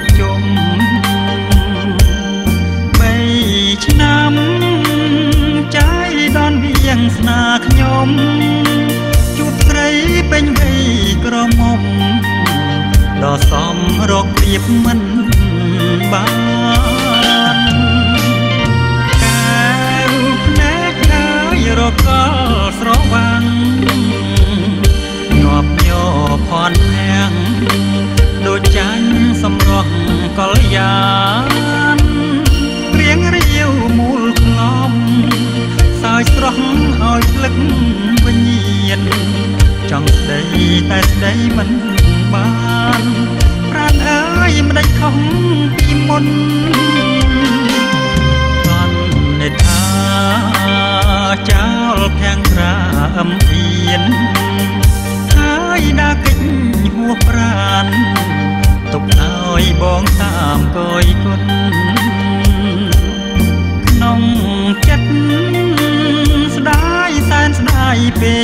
បជុំបីឆ្នាំใจដនវៀងស្នាខ្ញុំជួបស្រីពេញវ័យក្រមុំដ៏សមរកព្រៀបមិនបានកែវភ្នែកហើយរកលស្រវាំងញាប់ញ័រផនភាំងដូចចាញ់ សម្រស់កលយានរៀងរាវមូលក្លំសើចស្រស់ឲ្យភ្លឹកវិញ្ញាណចង់ស្ដីតែស្ដីមិនបានប្រានអើយមិនដេចខុសពីមុន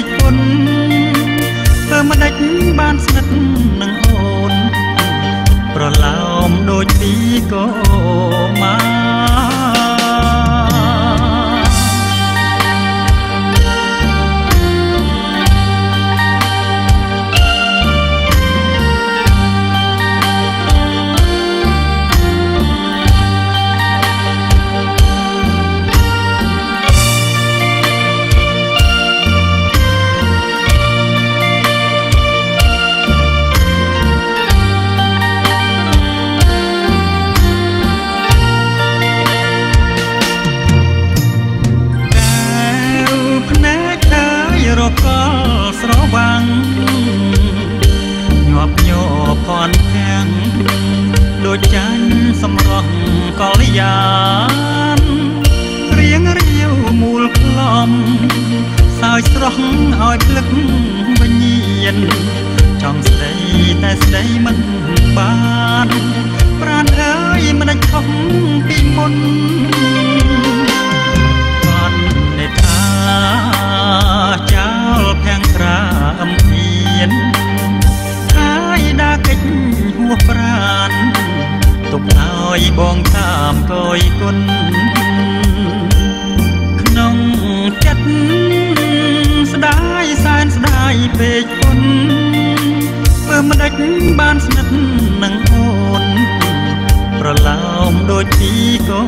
យពេកគុណធ្វើមិនដេចបានស្និទ្ធនឹងអូន ប្រឡោមដូចពីកូម៉ា ផនភាំងដូចចាញ់សម្រស់កលយានរៀងរាវមូលក្លំសើចស្រស់ឲ្យភ្លឹកវិញ្ញាណចង់ស្ដីតែស្ដីមិនបាន ប្រានអើយមិនដាច់ខុសពីមុន បងតាមកយគុណក្នុងចិត្តស្ដាយសែនស្ដាយពេកគុណធ្វើមិនដេចបានស្និទ្ធនឹងអូនប្រឡោមដូចពីកូ